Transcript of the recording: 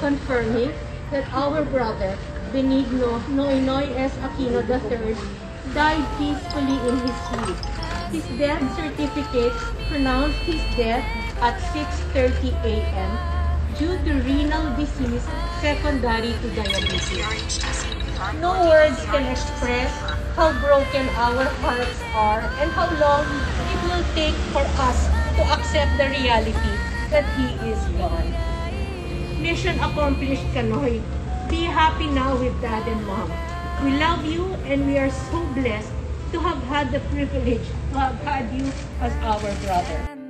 confirming that our brother, Benigno Noynoy S. Aquino III, died peacefully in his sleep. His death certificate pronounced his death at 6.30 a.m. due to renal disease secondary to diabetes. No words can express how broken our hearts are and how long it will take for us to accept the reality that he is gone. Mission accomplished, Kanoy. Be happy now with dad and mom. We love you and we are so blessed to have had the privilege to have had you as our brother.